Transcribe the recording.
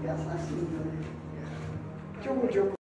que assassino, né? Deixa eu